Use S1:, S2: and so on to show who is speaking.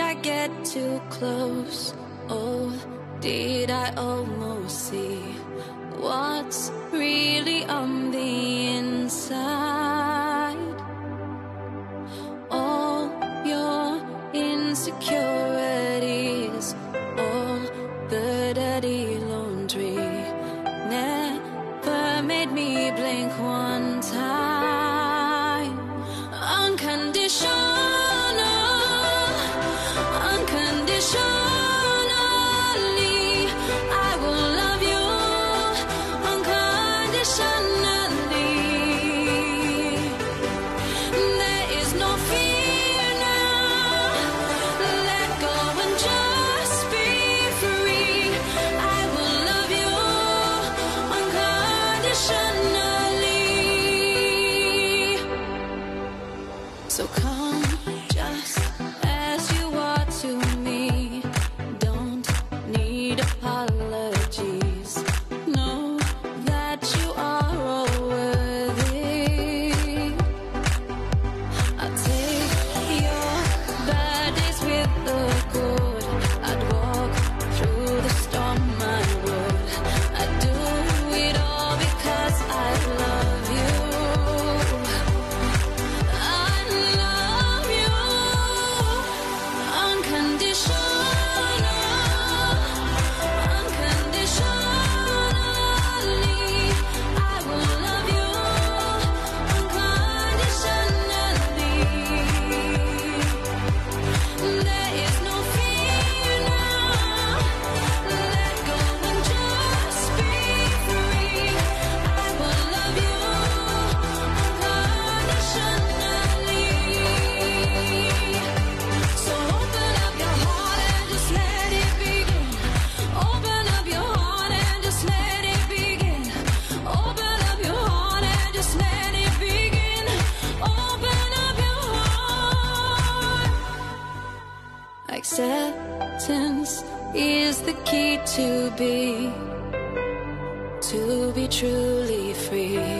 S1: Did I get too close? Oh, did I almost see what's really on the inside? So come just as you are. acceptance is the key to be, to be truly free.